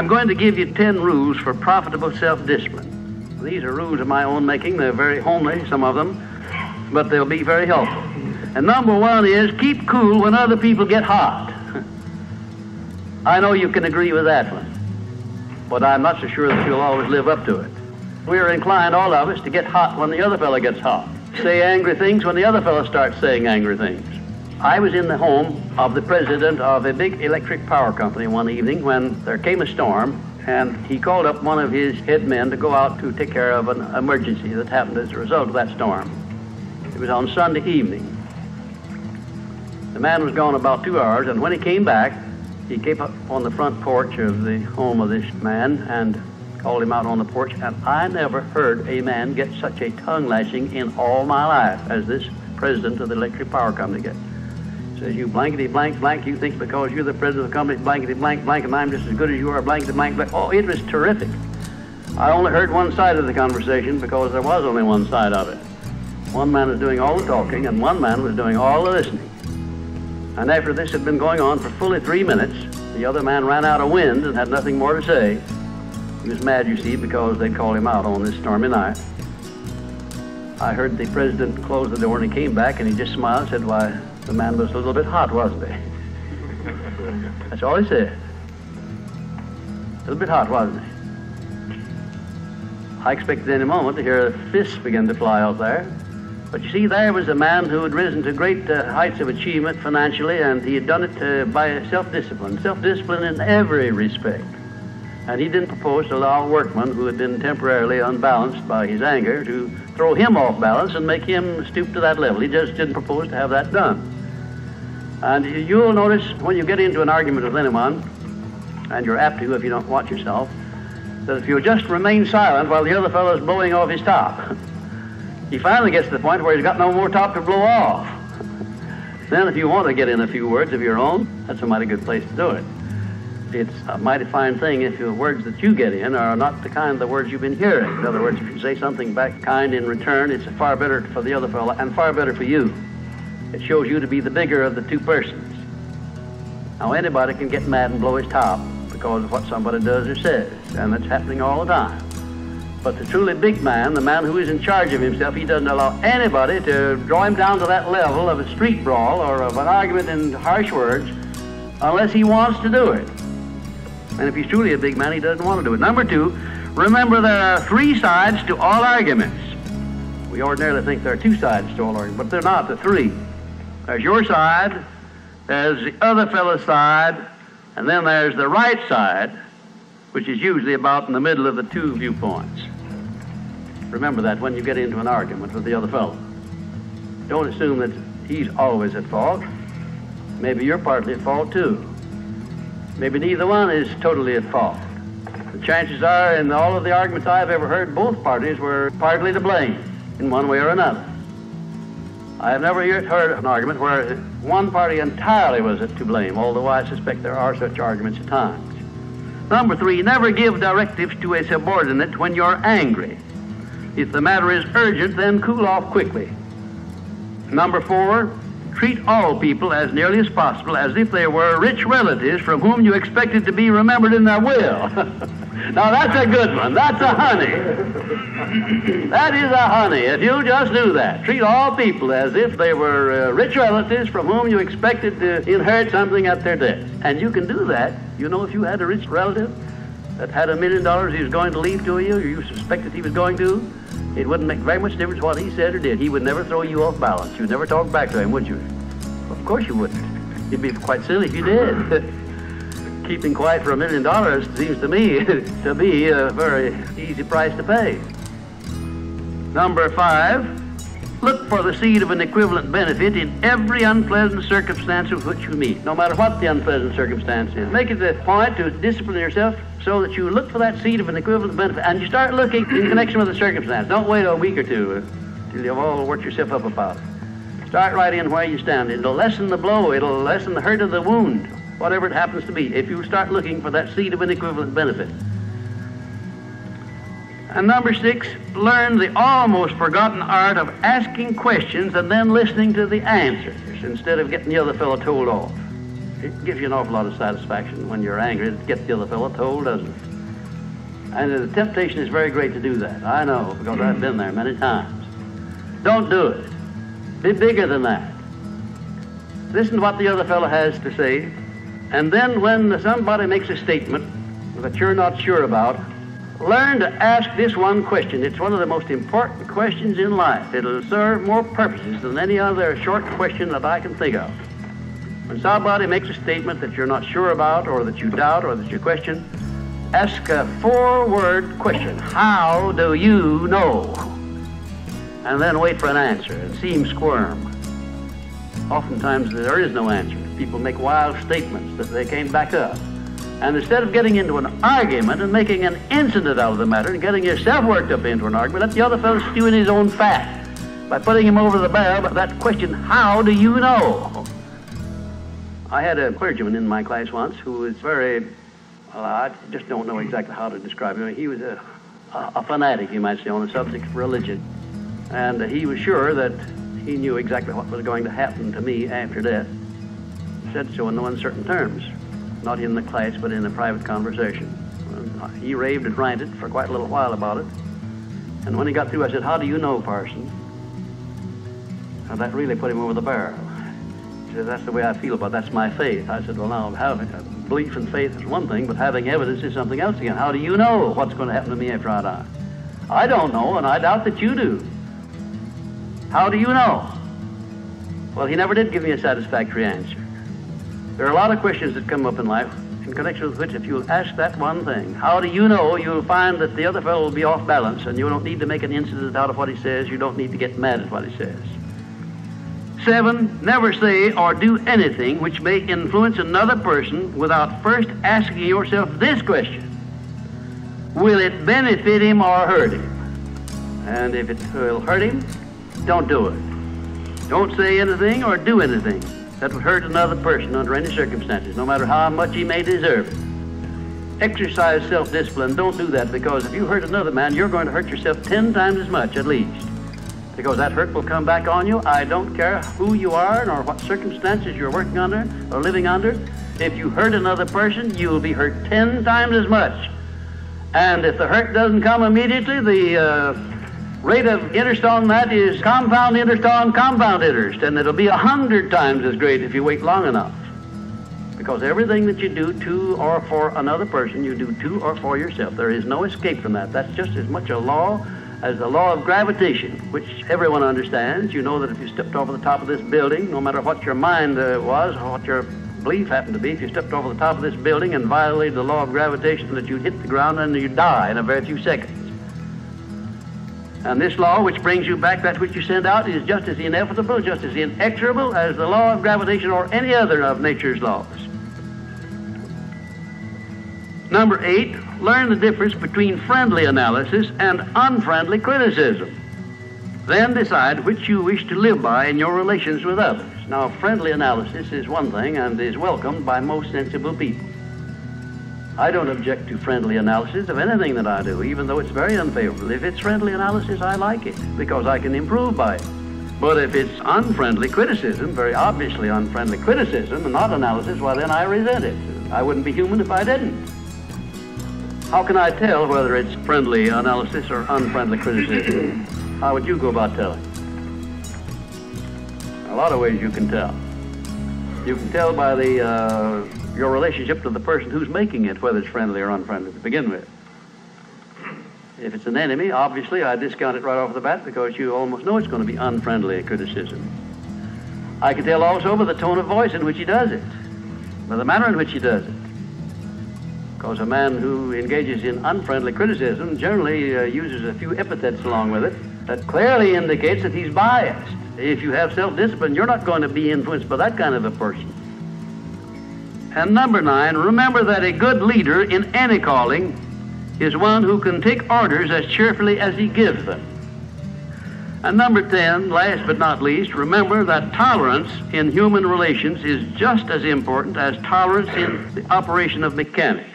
I'm going to give you 10 rules for profitable self discipline. These are rules of my own making. They're very homely, some of them, but they'll be very helpful. And number one is keep cool when other people get hot. I know you can agree with that one, but I'm not so sure that you'll always live up to it. We're inclined, all of us, to get hot when the other fellow gets hot. Say angry things when the other fellow starts saying angry things. I was in the home of the president of a big electric power company one evening when there came a storm, and he called up one of his head men to go out to take care of an emergency that happened as a result of that storm. It was on Sunday evening. The man was gone about two hours, and when he came back, he came up on the front porch of the home of this man and called him out on the porch, and I never heard a man get such a tongue lashing in all my life as this president of the electric power company gets. Says you blankety blank blank, you think because you're the president of the company, blankety blank blank, and I'm just as good as you are, blankety blank blank. Oh, it was terrific. I only heard one side of the conversation because there was only one side of it. One man was doing all the talking, and one man was doing all the listening. And after this had been going on for fully three minutes, the other man ran out of wind and had nothing more to say. He was mad, you see, because they called him out on this stormy night. I heard the president close the door and he came back and he just smiled and said, Why, the man was a little bit hot, wasn't he? That's all he said. A little bit hot, wasn't he? I expected any moment to hear fists begin to fly out there. But you see, there was a man who had risen to great uh, heights of achievement financially, and he had done it uh, by self discipline, self discipline in every respect. And he didn't propose to allow a workman who had been temporarily unbalanced by his anger to throw him off balance and make him stoop to that level. He just didn't propose to have that done. And you'll notice when you get into an argument with anyone, and you're apt to if you don't watch yourself, that if you'll just remain silent while the other fellow's blowing off his top, he finally gets to the point where he's got no more top to blow off. Then, if you want to get in a few words of your own, that's a mighty good place to do it. It's a mighty fine thing if the words that you get in are not the kind of the words you've been hearing. In other words, if you say something back kind in return, it's far better for the other fellow and far better for you. It shows you to be the bigger of the two persons. Now, anybody can get mad and blow his top because of what somebody does or says, and that's happening all the time. But the truly big man, the man who is in charge of himself, he doesn't allow anybody to draw him down to that level of a street brawl or of an argument in harsh words unless he wants to do it. And if he's truly a big man, he doesn't want to do it. Number two, remember there are three sides to all arguments. We ordinarily think there are two sides to all arguments, but they're not. They're three. There's your side, there's the other fellow's side, and then there's the right side, which is usually about in the middle of the two viewpoints. Remember that when you get into an argument with the other fellow. Don't assume that he's always at fault. Maybe you're partly at fault too. Maybe neither one is totally at fault. The chances are, in all of the arguments I've ever heard, both parties were partly to blame in one way or another. I have never yet heard an argument where one party entirely was to blame, although I suspect there are such arguments at times. Number three, never give directives to a subordinate when you're angry. If the matter is urgent, then cool off quickly. Number four, treat all people as nearly as possible as if they were rich relatives from whom you expected to be remembered in their will. now that's a good one. That's a honey. that is a honey. If you just do that, treat all people as if they were uh, rich relatives from whom you expected to inherit something at their death. And you can do that. You know, if you had a rich relative that had a million dollars he was going to leave to you, or you suspected he was going to, it wouldn't make very much difference what he said or did. He would never throw you off balance. You'd never talk back to him, would you? Of course you wouldn't. You'd be quite silly if you did. Keeping quiet for a million dollars seems to me to be a very easy price to pay. Number five, look for the seed of an equivalent benefit in every unpleasant circumstance with which you meet, no matter what the unpleasant circumstance is. Make it a point to discipline yourself so that you look for that seed of an equivalent benefit and you start looking in connection with the circumstance. Don't wait a week or two uh, till you've all worked yourself up about it. Start right in where you stand. It'll lessen the blow, it'll lessen the hurt of the wound, whatever it happens to be, if you start looking for that seed of an equivalent benefit. And number six, learn the almost forgotten art of asking questions and then listening to the answers instead of getting the other fellow told off. It gives you an awful lot of satisfaction when you're angry to get the other fellow told, doesn't it? And the temptation is very great to do that. I know, because I've been there many times. Don't do it. Be bigger than that. Listen to what the other fellow has to say. And then when somebody makes a statement that you're not sure about, learn to ask this one question. It's one of the most important questions in life. It'll serve more purposes than any other short question that I can think of. When somebody makes a statement that you're not sure about, or that you doubt, or that you question, ask a four word question How do you know? And then wait for an answer and see him squirm. Oftentimes there is no answer. People make wild statements that they can't back up. And instead of getting into an argument and making an incident out of the matter and getting yourself worked up into an argument, let the other fellow stew in his own fat by putting him over the barrel. But that question, how do you know? I had a clergyman in my class once who was very, well, I just don't know exactly how to describe him. He was a, a fanatic, you might say, on the subject of religion. And he was sure that he knew exactly what was going to happen to me after death. Said so in no uncertain terms, not in the class, but in a private conversation. He raved and ranted for quite a little while about it. And when he got through, I said, How do you know, Parson? That really put him over the barrel. He said, That's the way I feel about it. That's my faith. I said, Well, now, having uh, belief and faith is one thing, but having evidence is something else again. How do you know what's going to happen to me after I die? I don't know, and I doubt that you do. How do you know? Well, he never did give me a satisfactory answer. There are a lot of questions that come up in life in connection with which, if you'll ask that one thing, how do you know, you'll find that the other fellow will be off balance and you don't need to make an incident out of what he says. You don't need to get mad at what he says. Seven, never say or do anything which may influence another person without first asking yourself this question Will it benefit him or hurt him? And if it will hurt him, don't do it. Don't say anything or do anything that would hurt another person under any circumstances, no matter how much he may deserve it. Exercise self discipline. Don't do that because if you hurt another man, you're going to hurt yourself ten times as much at least. Because that hurt will come back on you. I don't care who you are nor what circumstances you're working under or living under. If you hurt another person, you will be hurt ten times as much. And if the hurt doesn't come immediately, the uh, rate of interest on that is compound interest on compound interest, and it'll be a hundred times as great if you wait long enough. Because everything that you do to or for another person, you do to or for yourself. There is no escape from that. That's just as much a law as the law of gravitation, which everyone understands. You know that if you stepped over the top of this building, no matter what your mind uh, was or what your belief happened to be, if you stepped over the top of this building and violated the law of gravitation, that you'd hit the ground and you'd die in a very few seconds. And this law, which brings you back that which you send out, is just as inevitable, just as inexorable as the law of gravitation or any other of nature's laws. Number eight, learn the difference between friendly analysis and unfriendly criticism. Then decide which you wish to live by in your relations with others. Now, friendly analysis is one thing and is welcomed by most sensible people. I don't object to friendly analysis of anything that I do, even though it's very unfavorable. If it's friendly analysis, I like it because I can improve by it. But if it's unfriendly criticism, very obviously unfriendly criticism, and not analysis, well, then I resent it. I wouldn't be human if I didn't. How can I tell whether it's friendly analysis or unfriendly criticism? How would you go about telling? A lot of ways you can tell. You can tell by the uh, your relationship to the person who's making it, whether it's friendly or unfriendly to begin with. If it's an enemy, obviously I discount it right off the bat because you almost know it's going to be unfriendly criticism. I can tell also by the tone of voice in which he does it, by the manner in which he does it. Because a man who engages in unfriendly criticism generally uh, uses a few epithets along with it that clearly indicates that he's biased. If you have self discipline, you're not going to be influenced by that kind of a person. And number nine, remember that a good leader in any calling is one who can take orders as cheerfully as he gives them. And number 10, last but not least, remember that tolerance in human relations is just as important as tolerance in the operation of mechanics.